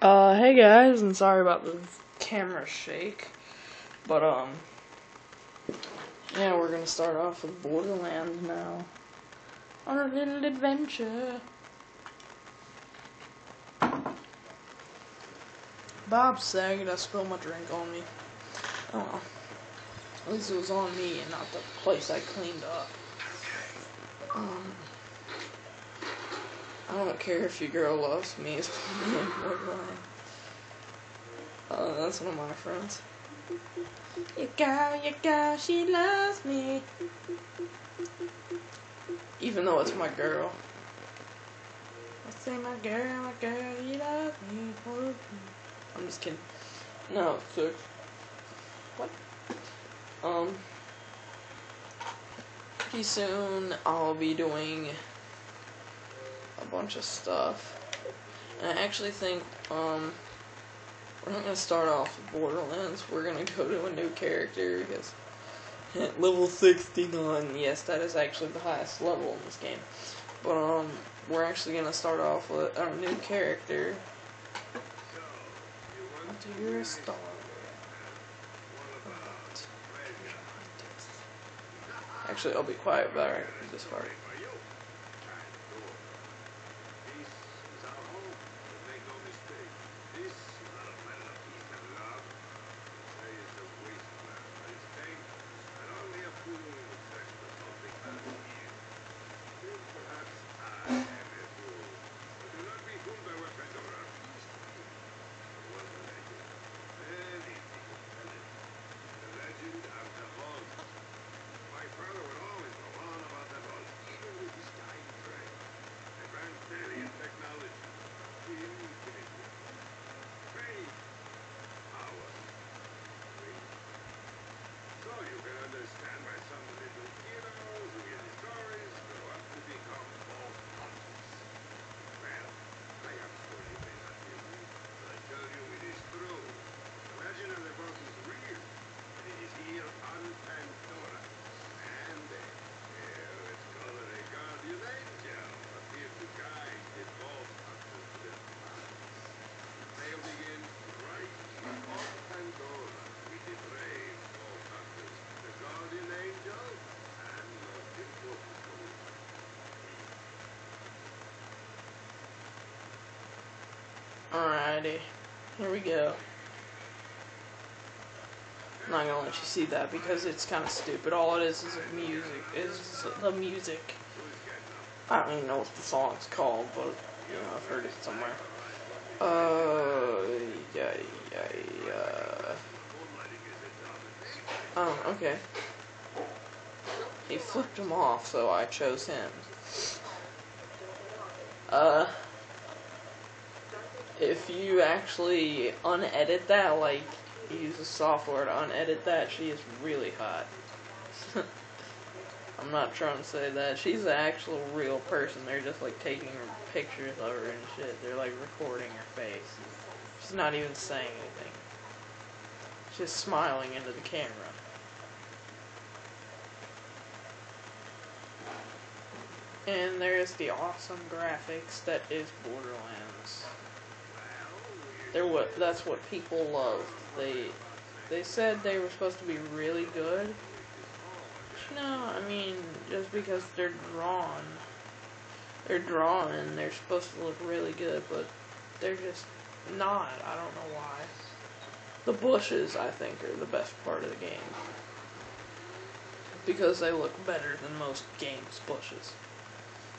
Uh, hey guys, and sorry about the camera shake, but um, yeah, we're gonna start off with Borderlands now. On a little adventure. Bob Saget, I spilled my drink on me. Oh well. At least it was on me and not the place I cleaned up. Um, I don't care if your girl loves me. Playing Borderlands. Uh, that's one of my friends. Your girl, your girl, she loves me. Even though it's my girl. I say my girl, my girl, you love me. I'm just kidding. No, six. What? Um. Pretty soon I'll be doing bunch of stuff. And I actually think, um, we're not gonna start off with Borderlands. We're gonna go to a new character because at level 69. Yes, that is actually the highest level in this game. But um, we're actually gonna start off with our new character. Dear. Actually, I'll be quiet about this part. Alrighty, here we go. I'm not gonna let you see that because it's kind of stupid. All it is is music, is the music. I don't even know what the song's called, but you know I've heard it somewhere. Uh, yeah, yeah, yeah. Oh, okay. He flipped him off, so I chose him. Uh if you actually unedit that, like use a software to unedit that, she is really hot. I'm not trying to say that. She's an actual real person. They're just like taking pictures of her and shit. They're like recording her face. She's not even saying anything. She's just smiling into the camera. And there's the awesome graphics that is Borderlands. They're what that's what people love. They they said they were supposed to be really good. No, I mean just because they're drawn, they're drawn and they're supposed to look really good, but they're just not. I don't know why. The bushes, I think, are the best part of the game because they look better than most games' bushes.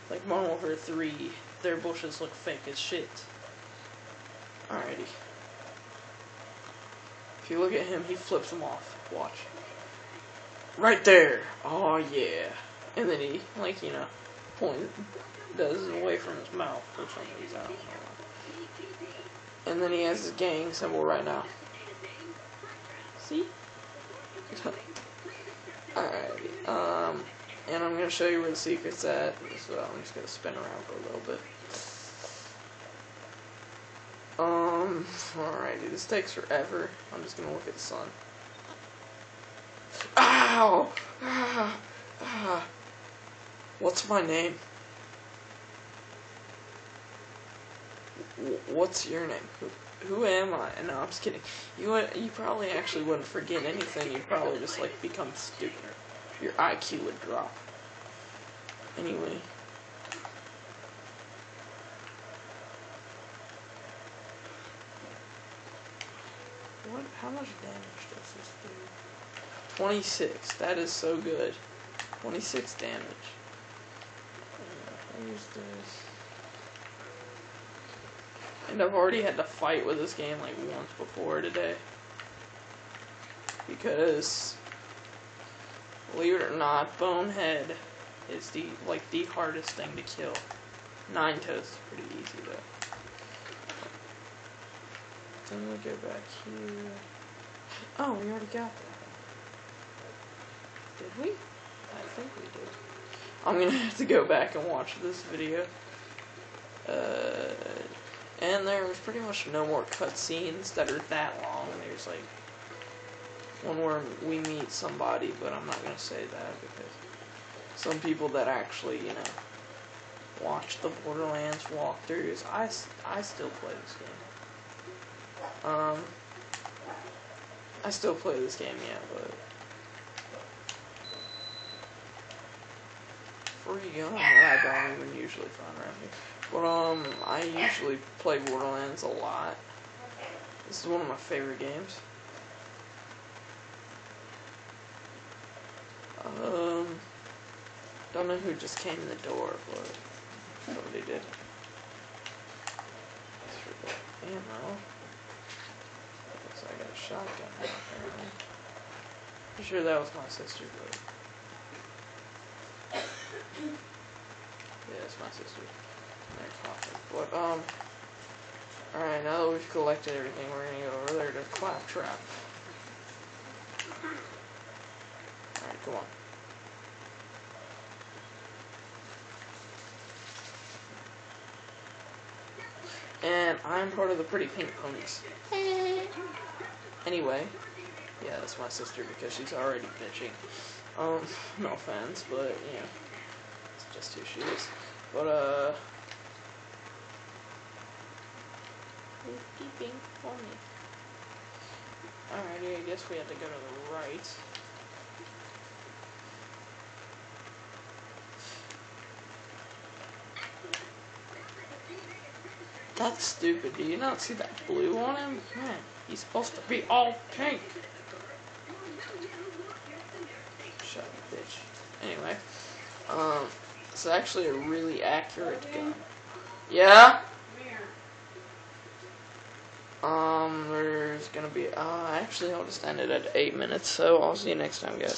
Like Modern Warfare 3, their bushes look fake as shit. Alrighty. If you look at him, he flips them off. Watch. Right there. Oh yeah. And then he, like, you know, point does away from his mouth for some reason. And then he has his gang symbol right now. See? Alright. Um, and I'm gonna show you where the secret's at. So I'm just gonna spin around for a little bit. Um, alrighty, this takes forever. I'm just gonna look at the sun. Ow! Ah, ah. What's my name? wh- what's your name? Who, who am I? No, I'm just kidding. You you probably actually wouldn't forget anything. You'd probably just like become stupider. Your IQ would drop. Anyway. What? How much damage does this do? 26. That is so good. 26 damage. Uh, Use this. And I've already had to fight with this game like once before today. Because, believe it or not, Bonehead is the like the hardest thing to kill. Nine toes is pretty easy though. Then we go back here. Oh, we already got that. Did we? I think we did. I'm gonna have to go back and watch this video. Uh, and there's pretty much no more cutscenes that are that long. There's like one where we meet somebody, but I'm not gonna say that because some people that actually, you know, watch the Borderlands walkthroughs. I, I still play this game. Um, I still play this game, yeah, but free gun I don't even usually find around here. But um, I usually play Borderlands a lot. This is one of my favorite games. Um, don't know who just came in the door, but somebody did. Ammo. Guess I got a shotgun now, apparently. Pretty sure that was my sister, but. Yeah, it's my sister. They're coughing. But, um. Alright, now that we've collected everything, we're gonna go over there to Claptrap. Alright, come on. And I'm part of the Pretty Pink Ponies. Anyway, yeah, that's my sister because she's already bitching. Um, no offense, but yeah, it's just who she is. But uh, Pretty Pink Pony. Alrighty, I guess we have to go to the right. That's stupid. Do you not see that blue on him? Man, he's supposed to be all pink. Shut up, bitch. Anyway, um, it's actually a really accurate gun. Yeah? Um, there's gonna be, uh, actually, I'll just end it at 8 minutes, so I'll see you next time, guys.